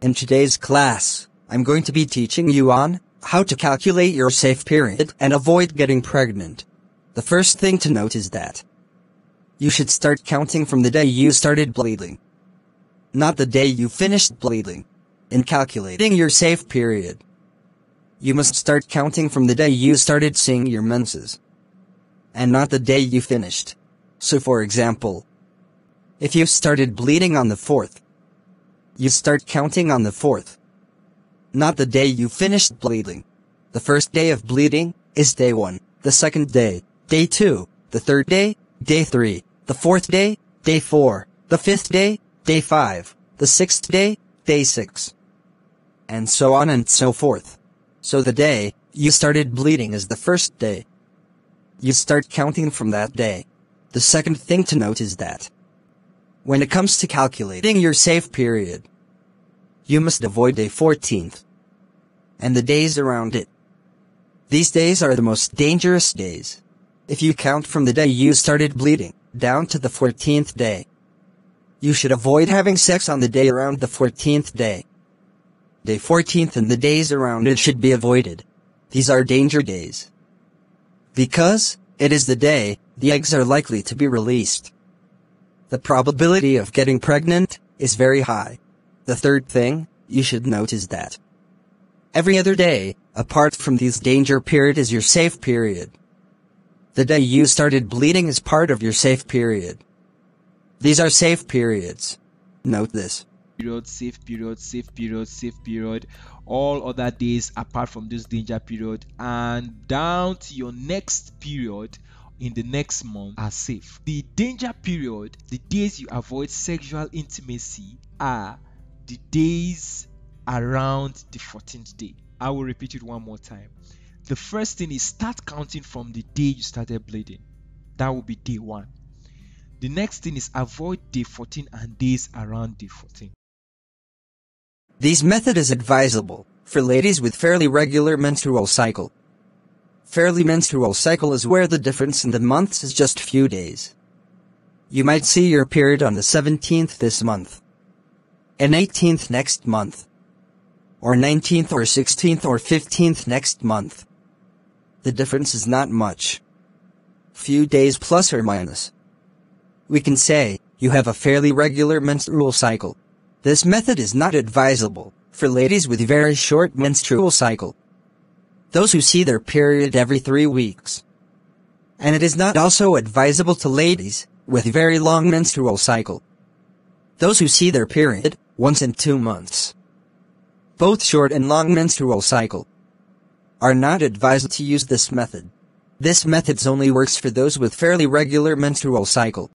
In today's class, I'm going to be teaching you on how to calculate your safe period and avoid getting pregnant. The first thing to note is that you should start counting from the day you started bleeding, not the day you finished bleeding. In calculating your safe period, you must start counting from the day you started seeing your menses, and not the day you finished. So for example, if you started bleeding on the 4th, you start counting on the 4th, not the day you finished bleeding. The first day of bleeding is day 1, the second day, day 2, the third day, day 3, the fourth day, day 4, the fifth day, day 5, the sixth day, day 6, and so on and so forth. So the day you started bleeding is the first day. You start counting from that day. The second thing to note is that when it comes to calculating your safe period, you must avoid day 14th and the days around it. These days are the most dangerous days. If you count from the day you started bleeding down to the 14th day, you should avoid having sex on the day around the 14th day. Day 14th and the days around it should be avoided. These are danger days. Because, it is the day, the eggs are likely to be released. The probability of getting pregnant is very high. The third thing you should note is that every other day, apart from these danger period is your safe period. The day you started bleeding is part of your safe period. These are safe periods. Note this period, safe period, safe period, safe period, all other days apart from this danger period, and down to your next period in the next month are safe. The danger period, the days you avoid sexual intimacy, are the days around the 14th day. I will repeat it one more time. The first thing is start counting from the day you started bleeding. That will be day one. The next thing is avoid day 14 and days around day 14. This method is advisable for ladies with fairly regular menstrual cycle. Fairly menstrual cycle is where the difference in the months is just few days. You might see your period on the 17th this month, and 18th next month, or 19th or 16th or 15th next month. The difference is not much. Few days plus or minus. We can say, you have a fairly regular menstrual cycle. This method is not advisable for ladies with very short menstrual cycle. Those who see their period every three weeks. And it is not also advisable to ladies with very long menstrual cycle. Those who see their period once in two months. Both short and long menstrual cycle are not advised to use this method. This method only works for those with fairly regular menstrual cycle.